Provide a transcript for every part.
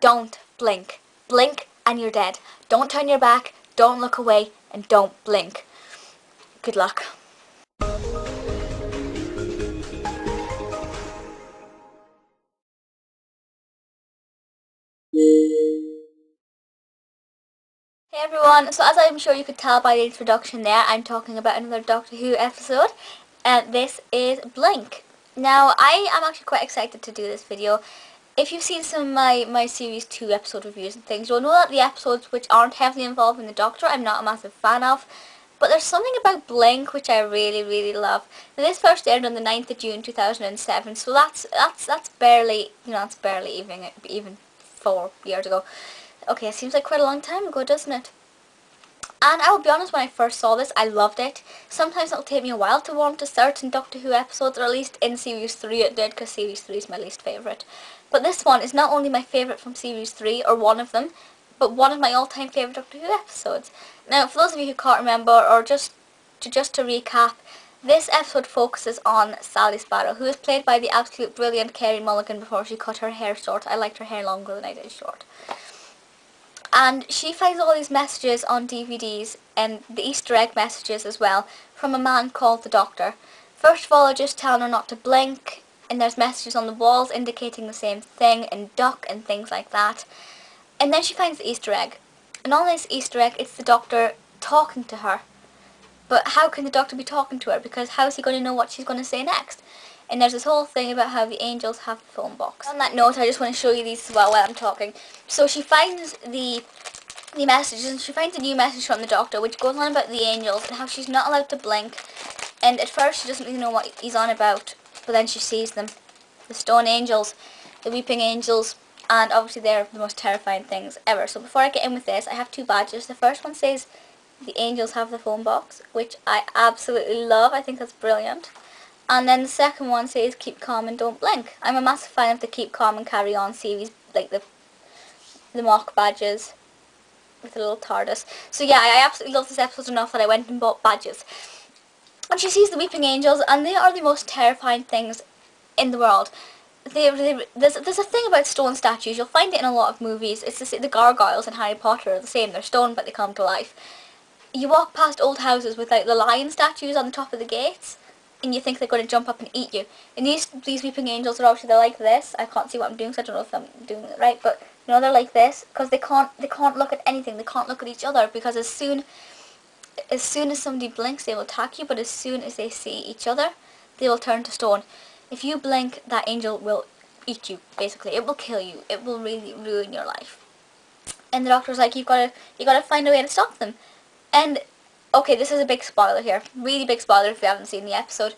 don't blink. Blink and you're dead. Don't turn your back, don't look away, and don't blink. Good luck. Hey everyone, so as I'm sure you could tell by the introduction there, I'm talking about another Doctor Who episode, and this is Blink. Now, I am actually quite excited to do this video. If you've seen some of my, my Series 2 episode reviews and things, you'll know that the episodes which aren't heavily involved in the Doctor, I'm not a massive fan of. But there's something about Blink which I really, really love. Now, this first aired on the 9th of June 2007, so that's that's that's barely, you know, that's barely even even four years ago. Okay, it seems like quite a long time ago, doesn't it? And I will be honest, when I first saw this, I loved it. Sometimes it'll take me a while to warm to certain Doctor Who episodes, or at least in Series 3 it did, because Series 3 is my least favourite. But this one is not only my favourite from Series 3, or one of them, but one of my all-time favourite Doctor Who episodes. Now, for those of you who can't remember, or just to, just to recap, this episode focuses on Sally Sparrow, who is played by the absolute brilliant Carey Mulligan before she cut her hair short. I liked her hair longer than I did short. And she finds all these messages on DVDs, and the Easter egg messages as well, from a man called the Doctor. First of all, just telling her not to blink, and there's messages on the walls indicating the same thing, and duck, and things like that. And then she finds the Easter egg. And on this Easter egg, it's the Doctor talking to her. But how can the Doctor be talking to her? Because how is he going to know what she's going to say next? And there's this whole thing about how the angels have the phone box. On that note, I just want to show you these as well while I'm talking. So she finds the the messages, and she finds a new message from the Doctor, which goes on about the angels and how she's not allowed to blink. And at first, she doesn't really know what he's on about, but then she sees them. The stone angels, the weeping angels, and obviously they're the most terrifying things ever. So before I get in with this, I have two badges. The first one says the angels have the phone box, which I absolutely love. I think that's brilliant. And then the second one says keep calm and don't blink. I'm a massive fan of the keep calm and carry on series, like the the mock badges with a little TARDIS. So yeah, I absolutely love this episode enough that I went and bought badges. And she sees the weeping angels, and they are the most terrifying things in the world. They, they, there's, there's a thing about stone statues. You'll find it in a lot of movies. It's the, the gargoyles in Harry Potter are the same. They're stone, but they come to life. You walk past old houses with like the lion statues on the top of the gates, and you think they're going to jump up and eat you. And these these weeping angels are obviously they're like this. I can't see what I'm doing, so I don't know if I'm doing it right. But you know they're like this because they can't they can't look at anything. They can't look at each other because as soon as soon as somebody blinks, they will attack you. But as soon as they see each other, they will turn to stone. If you blink, that angel will eat you. Basically, it will kill you. It will really ruin your life. And the doctor's like, you've got to you got to find a way to stop them. And okay, this is a big spoiler here. Really big spoiler if you haven't seen the episode.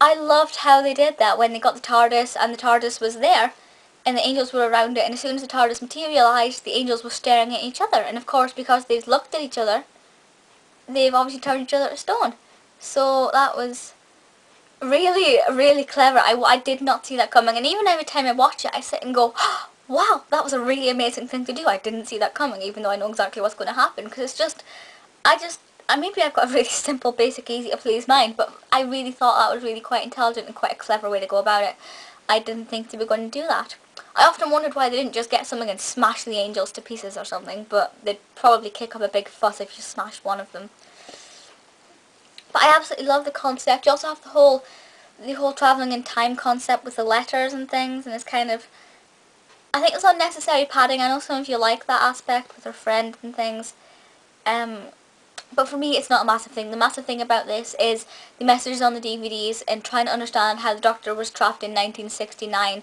I loved how they did that when they got the TARDIS and the TARDIS was there and the angels were around it and as soon as the TARDIS materialised, the angels were staring at each other. And of course, because they've looked at each other, they've obviously turned each other to stone. So that was really, really clever. I, I did not see that coming. And even every time I watch it, I sit and go, wow, that was a really amazing thing to do. I didn't see that coming, even though I know exactly what's going to happen. Because it's just, I just, I maybe I've got a really simple, basic, easy to please mind, but I really thought that was really quite intelligent and quite a clever way to go about it. I didn't think they were going to do that. I often wondered why they didn't just get something and smash the angels to pieces or something, but they'd probably kick up a big fuss if you smashed one of them. But I absolutely love the concept. You also have the whole the whole travelling in time concept with the letters and things, and it's kind of... I think it's unnecessary padding. I know some of you like that aspect with her friend and things. Um, but for me, it's not a massive thing. The massive thing about this is the messages on the DVDs and trying to understand how the Doctor was trapped in 1969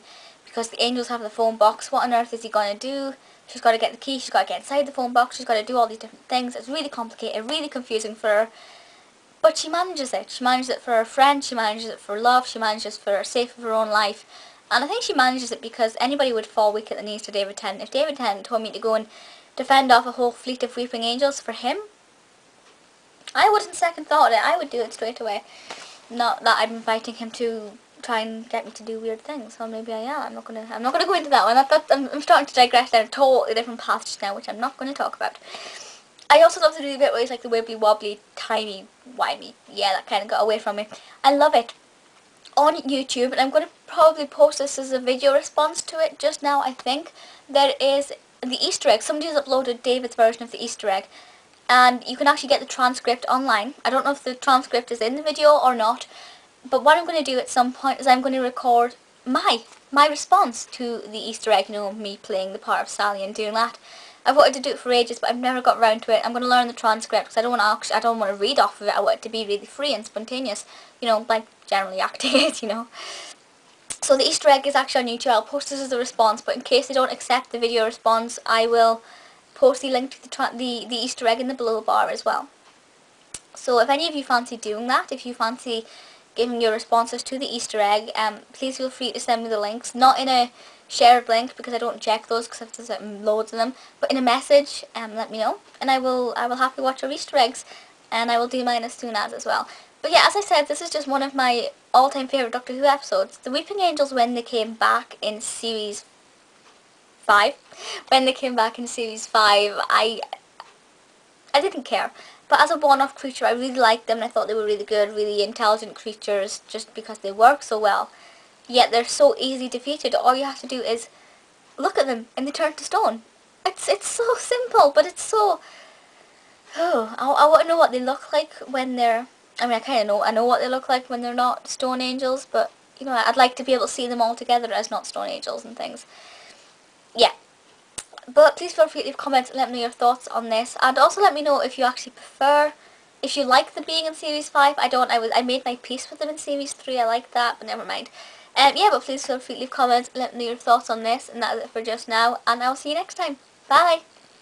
because the angels have the phone box. What on earth is he going to do? She's got to get the key. She's got to get inside the phone box. She's got to do all these different things. It's really complicated, really confusing for her. But she manages it. She manages it for her friend. She manages it for love. She manages it for her safe of her own life. And I think she manages it because anybody would fall weak at the knees to David Tennant. If David Tennant told me to go and defend off a whole fleet of weeping angels for him, I wouldn't second thought it. I would do it straight away. Not that I'm inviting him to try and get me to do weird things. Or maybe I am. I'm not gonna. I'm not gonna go into that one. I'm, I'm starting to digress down a totally different path just now, which I'm not going to talk about. I also love to do the bit where it's like the wibbly wobbly, timey, wimey. Yeah, that kind of got away from me. I love it. On YouTube, and I'm going to probably post this as a video response to it just now, I think. there is the Easter egg. Somebody has uploaded David's version of the Easter egg and you can actually get the transcript online. I don't know if the transcript is in the video or not, but what I'm going to do at some point is I'm going to record my my response to the Easter egg, you know, me playing the part of Sally and doing that. I've wanted to do it for ages, but I've never got around to it. I'm going to learn the transcript because I don't want to I don't want to read off of it. I want it to be really free and spontaneous, you know, like generally acting you know. So the Easter egg is actually on YouTube. I'll post this as a response, but in case they don't accept the video response, I will post the link to the, the, the Easter egg in the below bar as well. So if any of you fancy doing that, if you fancy giving your responses to the Easter egg, um, please feel free to send me the links. Not in a shared link because I don't check those because I've just loads of them, but in a message, um, let me know, and I will I will happily watch your Easter eggs, and I will do mine as soon as as well. But yeah, as I said, this is just one of my all-time favourite Doctor Who episodes. The Weeping Angels, when they came back in series 5, when they came back in series 5, I, I didn't care. But as a one-off creature, I really liked them I thought they were really good, really intelligent creatures just because they work so well. Yet they're so easily defeated. All you have to do is look at them and they turn to stone. It's it's so simple, but it's so... Oh, I, I want to know what they look like when they're... I mean, I kind of know. I know what they look like when they're not stone angels, but, you know, I'd like to be able to see them all together as not stone angels and things yeah. But please feel free to leave comments and let me know your thoughts on this. And also let me know if you actually prefer, if you like the being in Series 5. I don't, I was, I made my peace with them in Series 3. I like that, but never mind. Um, yeah, but please feel free to leave comments and let me know your thoughts on this. And that is it for just now. And I'll see you next time. Bye!